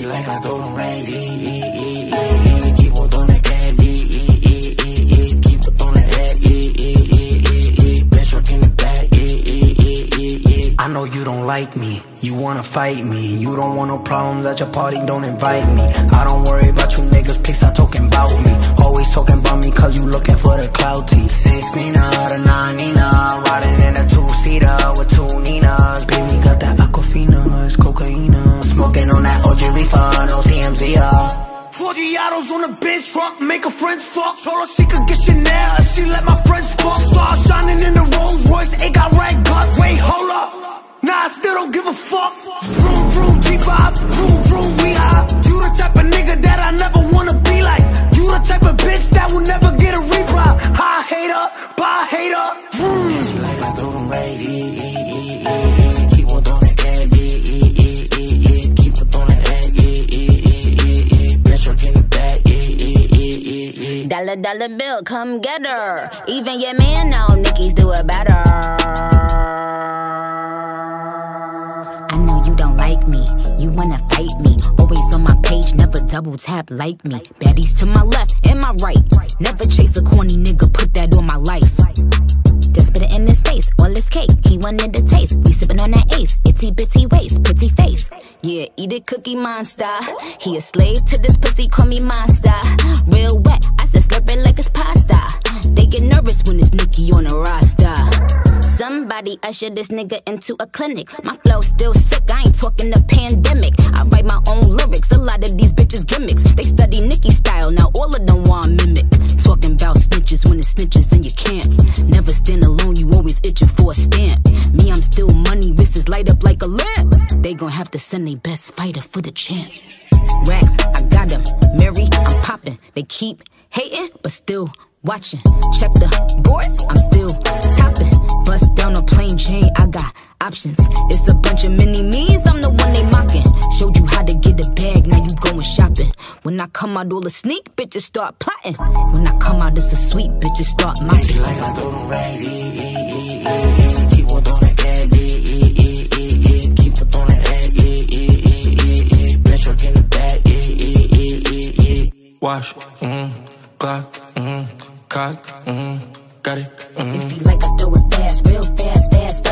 she like I throw them e. Keep on throwing that e. Keep on throwing that, e. Bitch, truck in the back. I know you don't like me, you wanna fight me. You don't want no problems at your party, don't invite me. I don't worry about you niggas, please stop talking about me. Always talking about me cause you looking for the clout. Six Nina, the nine Nina, riding Smoking on that OG reefer, no TMZ, uh. Four Giados on the bench truck, make her friends fuck. Told her she could get Chanel if she let my friends fuck. Star shining in the Rolls Royce, it got red guts. Wait, hold up. Nah, I still don't give a fuck. Vroom, vroom, G5, vroom, vroom, we high. You the type of nigga that I never wanna be like. You the type of bitch that will never get a reply. High hater, bye hater, vroom. She like I throw them right, e, e, e, Dollar, dollar bill, come get her. Even your man know Nicki's do it better. I know you don't like me, you wanna fight me. Always on my page, never double tap like me. Baddies to my left and my right. Never chase a corny nigga, put that on my life. Just put it in his face, all his cake. He wanted the taste. We sippin' on that ace, itsy bitsy waist, pretty face. Yeah, eat it, cookie monster. He a slave to this pussy, call me monster. Real wet, it like it's pasta. They get nervous when it's Nicki on the roster. Somebody usher this nigga into a clinic. My flow still sick, I ain't talking the pandemic. I write my own lyrics, a lot of these bitches gimmicks. They study Nicki style, now all of them want mimic. Talking about snitches when it's snitches in your camp. Never stand alone, you always itching for a stamp. Me, I'm still money, wrists light up like a lamp. They gon' have to send their best fighter for the champ. Racks, I got them. Mary, I'm popping. They keep hating, but still watching. Check the boards, I'm still topping. Bust down a plain chain, I got options. It's a bunch of mini me's, I'm the one they mocking. Showed you how to get a bag, now you going shopping. When I come out, all the sneak bitches start plotting. When I come out, it's a sweet bitches start She mopping. like I throw them right. Keep on e, e, e. Keep on throwing the. Wash, mm, Glock, mm, cock, mm, got it, mm. If you like, I throw it fast, real fast, fast.